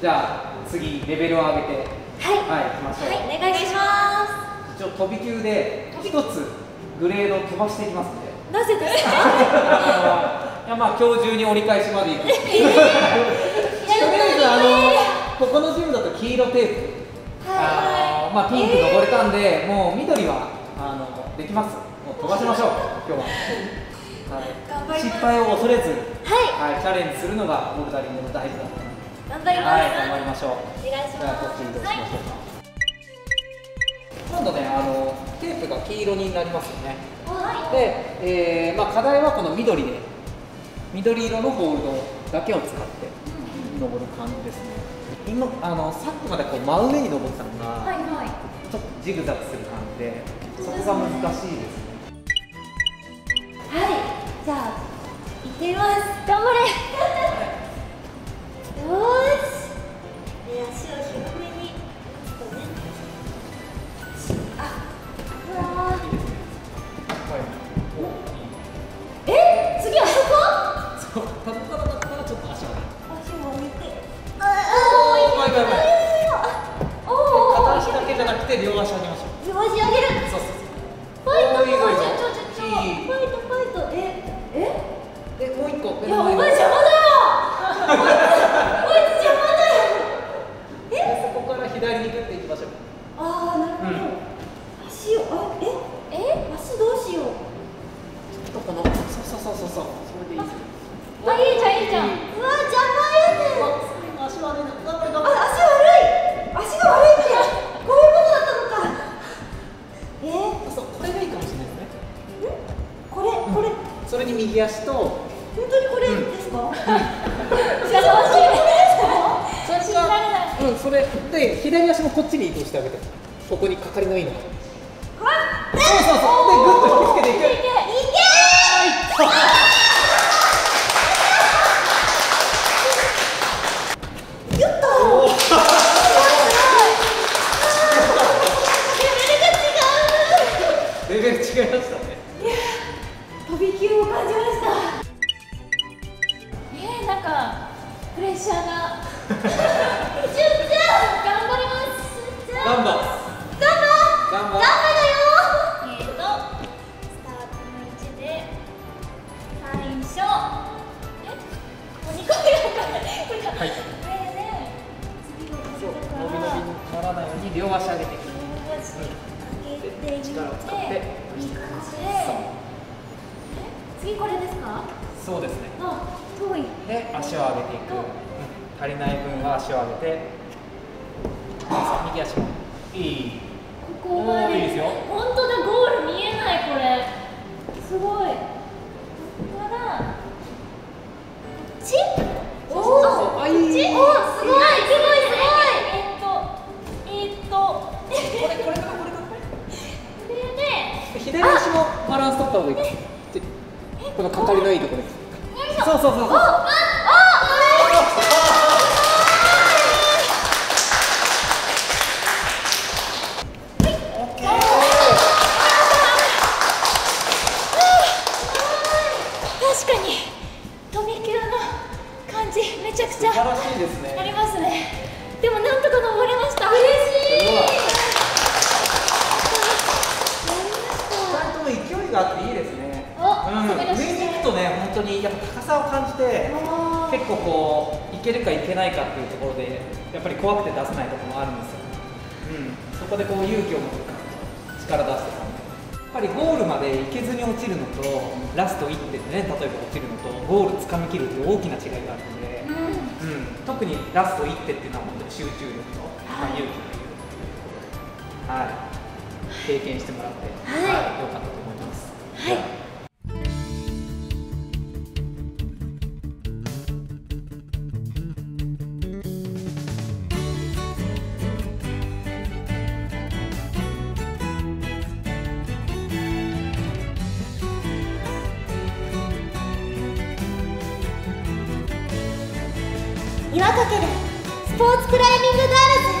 じゃあ次レベルを上げてはい。はい行きましょう、はいお願いしま一応飛び級で一つグレードを飛ばしていきますのなぜですか？いやまあ今日中に折り返しまで行く、とりあえずあのここのジムだと黄色テープ。あのまあ、ピンク登れたんで、もう緑はあのできます。もう飛ばしましょう、今日は。はい、失敗を恐れず、はい。はい、チャレンジするのがボルダリングの大事だと思います。頑張ります、はい、頑張りましょう。お願いしじゃあ、こっちに移動しましょうか。今度ね、あのテープが黄色になりますよね。はいで、えーまあ、課題はこの緑で、緑色のホールドだけを使って登る感じですね。今あのさっきまでこう真上に登ってたのが、はいはいちょっとジグザグする感じで、そこが難しいですね。しょう。両足上げる。そうそうファイトおーいいぞいいぞちょちょちょちょい。いファイトファイト。ええ？で、もう一個。いやお前邪魔だよ。こいつ邪魔だよ。え？でそこから左にグッていきましょう。ああなるほど、うん。足をあえ？え？足どうしよう。ちょっとこの、そうそうそうそうそう、右足と、本当にこれですか、うん、それで左足もこっちに移動してあげて。ここにかかりのいいの。わそうそうび級を感じました。えー、なんかプレッシャーが。ちゅんちゃん頑張ります。ちゅんちゃん。ガンバ。ガンバ。ガンバガンバだよ。えーとスタートの位置で最初。えここにこれが分かんない。これが。はい。これで次伸び伸びにならないように両足上げていく。上げてみて力を使って。そう。え次これですか？そうですね。あ遠い。で、足を上げていく。うん。足りない分は足を上げて。右足も。いい。ここまで。いいですよ。本当だゴール見えないこれ。すごい。ここからこっちおおあいい。すごいすごいすごい。えっとえっと。ここれ、これか、これ。か。れで。左足もバランス取った方がいいこのかかりのいいところです。そうそうそうそう。あ確かに飛び級の感じめちゃくち素晴ゃらしいですね。ありますねでもなんとか登れました嬉しいすごいや二人とも勢いがあっていいですね。上に行くとね、本当にやっぱ高さを感じて、結構こういけるかいけないかっていうところで、やっぱり怖くて出せないところもあるんですよ。うん、そこでこう勇気を持って力出してたんで。やっぱりゴールまで行けずに落ちるのと、ラスト1手でね、例えば落ちるのと、ゴール掴み切るって大きな違いがあるので、うん。うん、特にラスト1手っていうのは本当に集中力と、まあ、勇気がいるはい、経験してもらって、はい。良かったと思います。はい岩かけるスポーツクライミングガールズ